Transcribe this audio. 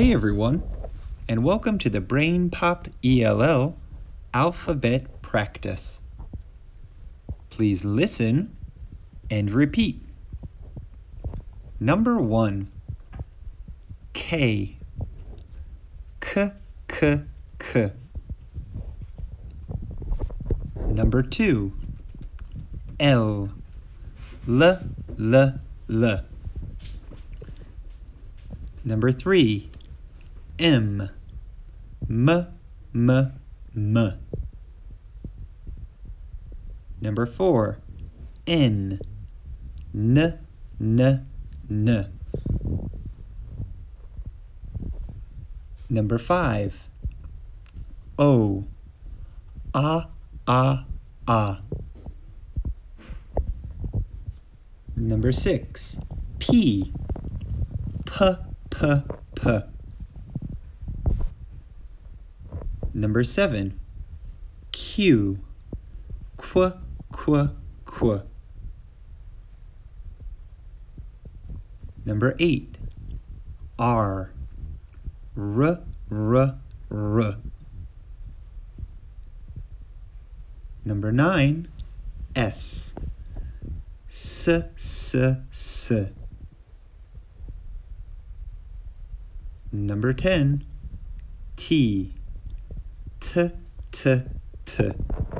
Hey everyone, and welcome to the BrainPOP ELL alphabet practice. Please listen and repeat. Number one K K K K. Number two L L L L. Number three M M M M. Number four N N N N. Number five O A A A. Number six P P P P. Number seven, Q, qu, qu, qu. Number eight, R, r, r, r. Number nine, S, s, s, s. Number ten, T, t, t, t.